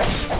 you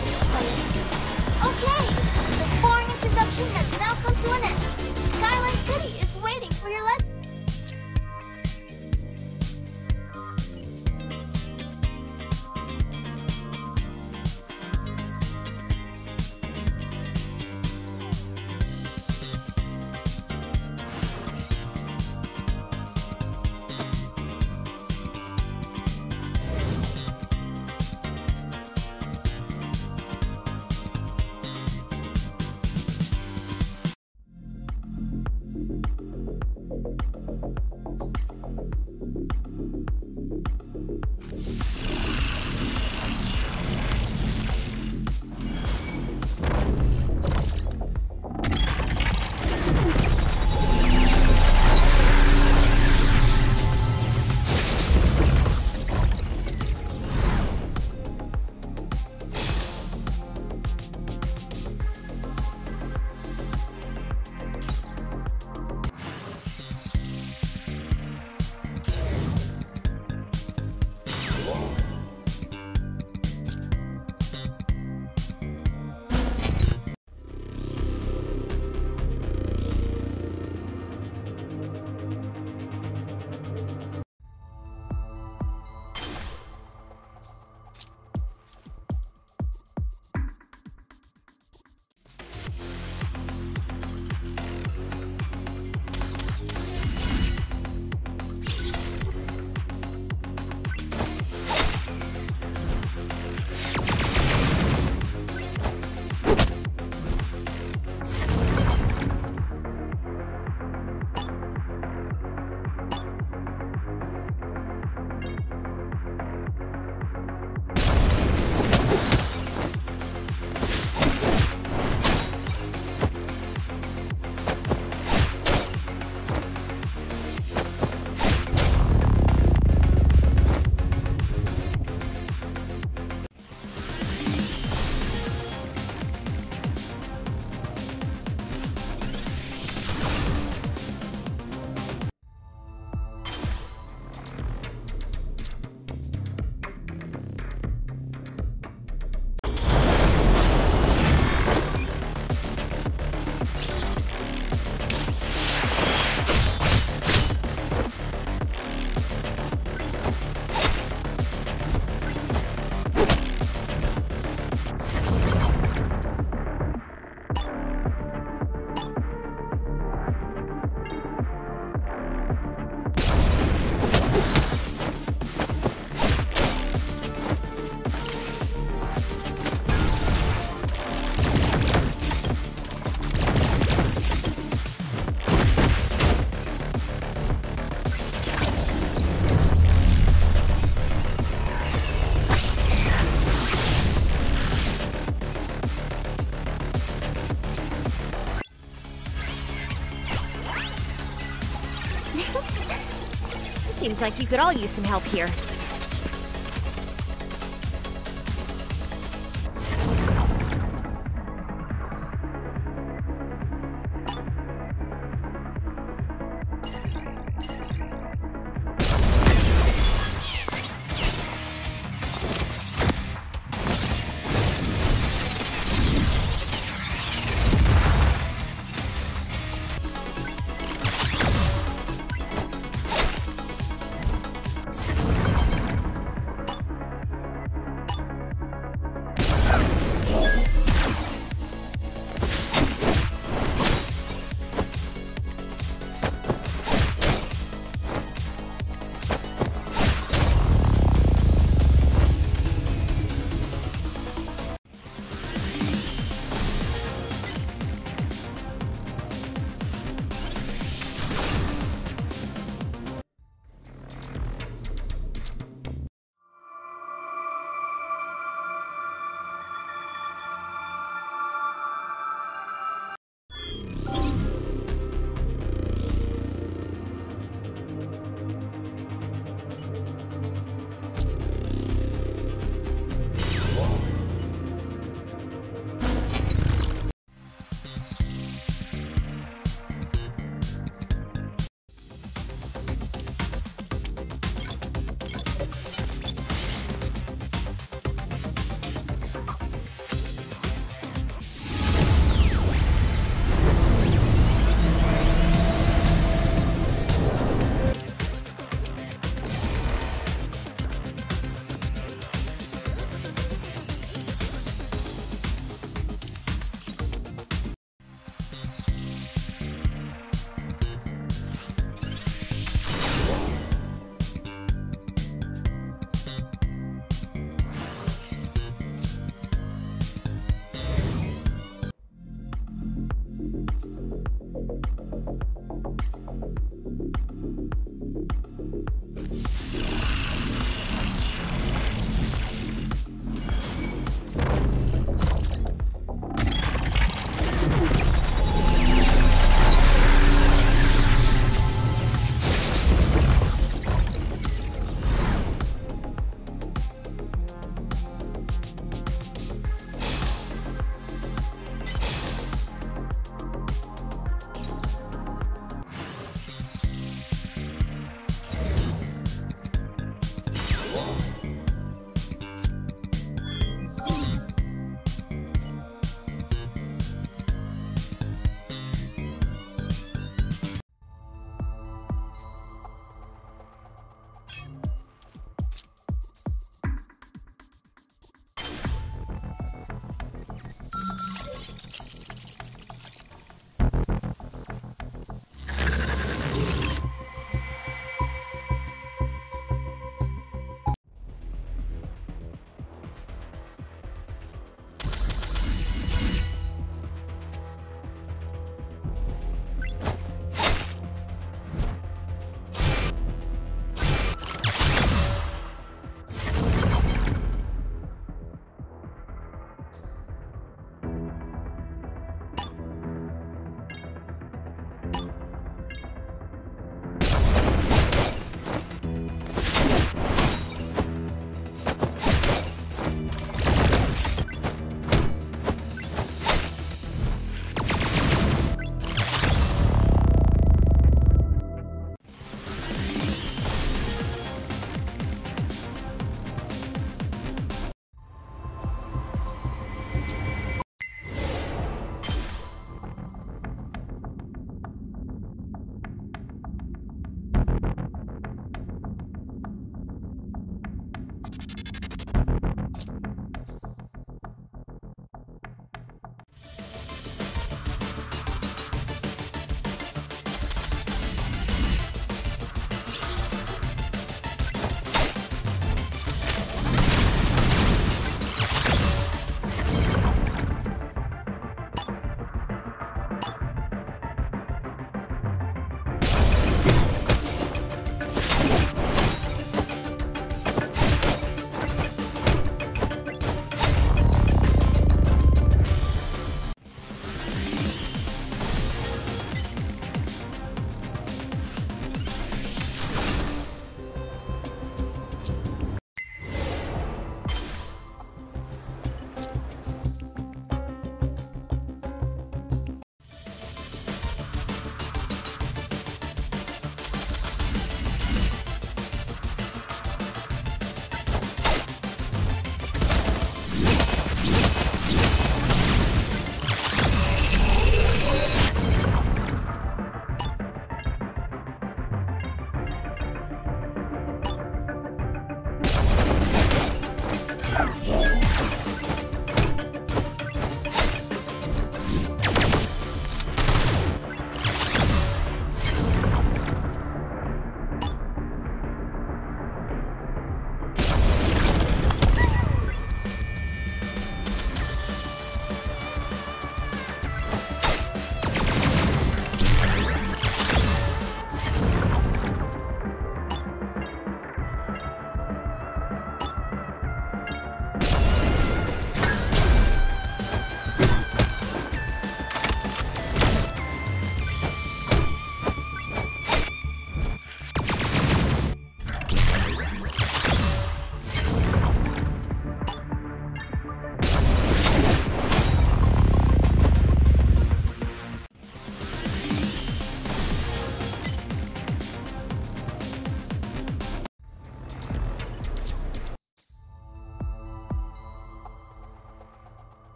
like you could all use some help here.